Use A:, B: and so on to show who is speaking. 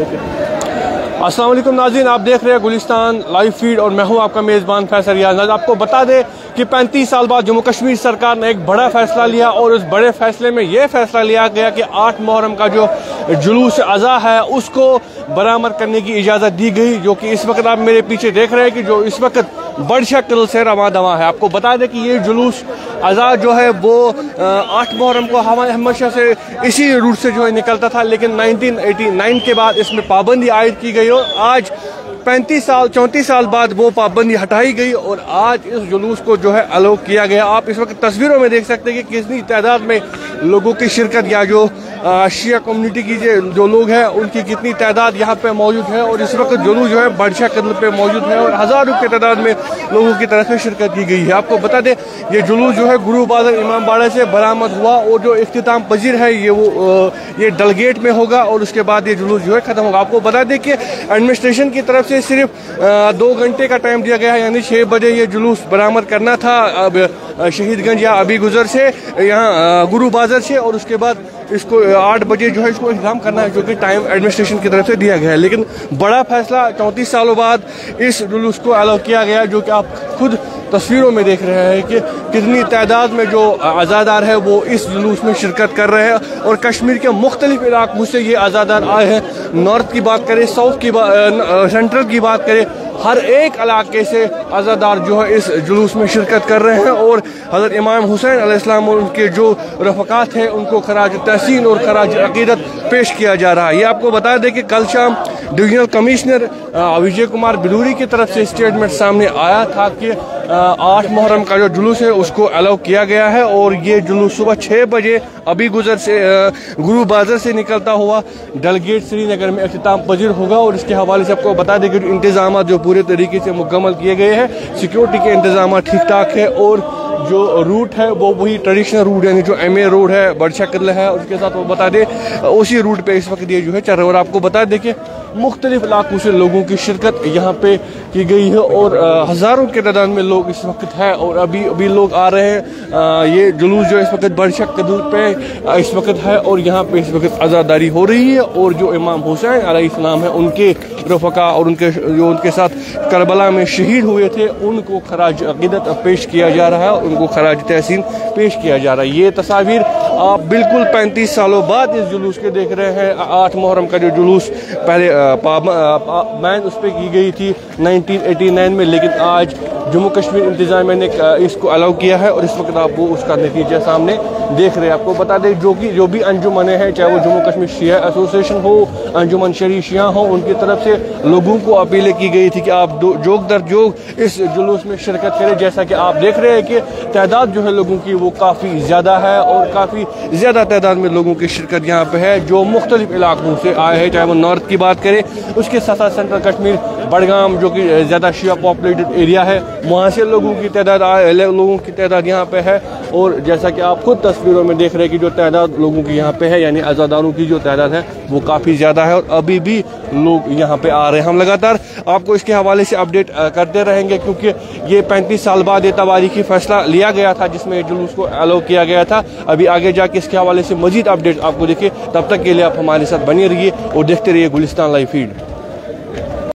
A: असलम नाजीन आप देख रहे हैं गुलिस्तान लाइव फ़ीड और मैं हूँ आपका मेज़बान फैसल रियाज। नाज आपको बता दें कि 35 साल बाद जम्मू कश्मीर सरकार ने एक बड़ा फैसला लिया और उस बड़े फैसले में यह फैसला लिया गया कि आठ मुहर्रम का जो जुलूस अज़ा है, उसको बरामद करने की इजाज़त दी गई, जो कि इस वक्त आप मेरे पीछे देख रहे हैं कि जो इस वक्त बड़ शक्ल से रवा दवा है। आपको बता दें कि ये जुलूस आज़ाद जो है वो आठ मुहर्रम को हमेशा से इसी रूट से जो है निकलता था, लेकिन 1989 के बाद इसमें पाबंदी आयद की गई और आज पैंतीस साल, चौंतीस साल बाद वो पाबंदी हटाई गई और आज इस जुलूस को जो है अलो किया गया। आप इस वक्त तस्वीरों में देख सकते हैं कि कितनी तादाद में लोगों की शिरकत या जो शिया कम्युनिटी की जो लोग हैं, उनकी कितनी तादाद यहाँ पे मौजूद है और इस वक्त जुलूस जो है बड़शा कदल पे मौजूद है और हज़ारों की तादाद में लोगों की तरफ़ से शिरकत की गई है। आपको बता दें, ये जुलूस जो है गुरु बादल इमाम बाड़ा से बरामद हुआ और जो अख्ताम पजीर है, ये वो ये डलगेट में होगा और उसके बाद ये जुलूस जो है ख़त्म होगा। आपको बता दें कि एडमिनिस्ट्रेशन की तरफ़ से सिर्फ़ दो घंटे का टाइम दिया गया है, यानी छः बजे ये जुलूस बरामद करना था। अब शहीदगंज या अभी गुजर से, यहाँ गुरु बाज़ार से और उसके बाद इसको, आठ बजे जो है इसको एग्ज़ाम करना है, जो कि टाइम एडमिनिस्ट्रेशन की तरफ़ से दिया गया है। लेकिन बड़ा फैसला चौंतीस सालों बाद इस जुलूस को अलाउ किया गया, जो कि आप खुद तस्वीरों में देख रहे हैं कि कितनी तादाद में जो आज़ादार है, वो इस जुलूस में शिरकत कर रहे हैं। और कश्मीर के मुख्तलिफ़ इलाकों से ये आज़ादार आए हैं। नॉर्थ की बात करें साउथ की बात सेंट्रल की बात करें हर एक इलाके से अजादार जो है इस जुलूस में शिरकत कर रहे हैं और हज़रत इमाम हुसैन अलैहिस्सलाम और उनके जो रफ़ात हैं, उनको खराज तहसीन और खराज अकीदत पेश किया जा रहा है। ये आपको बता दें कि कल शाम डिविजनल कमिश्नर विजय कुमार बिलूरी की तरफ़ से स्टेटमेंट सामने आया था कि आठ मुहर्रम का जो जुलूस है, उसको अलाउ किया गया है और ये जुलूस सुबह छः बजे अभी गुजर से गुरु बाज़ार से निकलता हुआ डलगेट श्रीनगर में अख्ताम पजीर होगा और इसके हवाले से आपको बता दें कि इंतज़ाम जो पूरे तरीके से मुकम्मल किए गए हैं। सिक्योरिटी के इंतज़ाम ठीक ठाक है और जो रूट है, वो वही ट्रेडिशनल रूट यानी जो एम ए रोड है बड़शा किला है, उसके साथ वो बता दें। उसी रूट पे इस वक्त ये जो है चल रहा है और आपको बता दें कि मुख्तलिफ़ इलाकों से लोगों की शिरकत यहाँ पे की गई है और हज़ारों के तादाद में लोग इस वक्त है और अभी अभी लोग आ रहे हैं। ये जुलूस जो इस वक्त बड़शा कदूर पे इस वक्त है और यहाँ पे इस वक्त आज़ादारी हो रही है और जो इमाम हुसैन इस्लाम है, उनके रफका और उनके, जो उनके साथ करबला में शहीद हुए थे, उनको खराज अकीदत पेश किया जा रहा है, उनको खराज तहसीन पेश किया जा रहा है। ये तस्वीर आप बिल्कुल पैंतीस सालों बाद इस जुलूस के देख रहे हैं। आठ मुहर्रम का जो जुलूस पहले बैन उस पर की गई थी 1989 में लेकिन आज जम्मू कश्मीर इंतजामिया ने इसको अलाउ किया है और इस वक्त आप वो उसका नतीजा सामने देख रहे हैं। आपको बता दें, जो कि, जो भी अंजुमने हैं, चाहे वो जम्मू कश्मीर शिया एसोसिएशन हो, अंजुमन शरी शिया हो, उनकी तरफ़ से लोगों को अपीलें की गई थी कि आप जोग दर जोग इस जुलूस में शिरकत करें, जैसा कि आप देख रहे हैं कि तादाद जो है लोगों की वो काफ़ी ज़्यादा है और काफ़ी ज़्यादा तादाद में लोगों की शिरकत यहाँ पर है, जो मुख्तलिफ़ इलाकों से आए हैं। चाहे वो नॉर्थ की बात करें, उसके साथ साथ सेंट्रल कश्मीर बड़गाम, जो कि ज़्यादा शिया पॉपुलेटेड एरिया है, वहाँ से लोगों की तादाद लोगों की तादाद यहाँ पे है। और जैसा कि आप खुद तस्वीरों में देख रहे हैं कि जो तादाद लोगों की यहाँ पे है, यानी आज़ादारों की जो तादाद है, वो काफ़ी ज़्यादा है। और अभी भी लोग यहाँ पे आ रहे हैं। हम लगातार आपको इसके हवाले से अपडेट करते रहेंगे, क्योंकि ये पैंतीस साल बाद ये तबारीखी फैसला लिया गया था, जिसमें जुलूस को अलो किया गया था। अभी आगे जाके इसके हवाले से मजीद अपडेट आपको देखिए तब तक के लिए आप हमारे साथ बने रहिए और देखते रहिए गुलिस्तान लाइव फ़ीड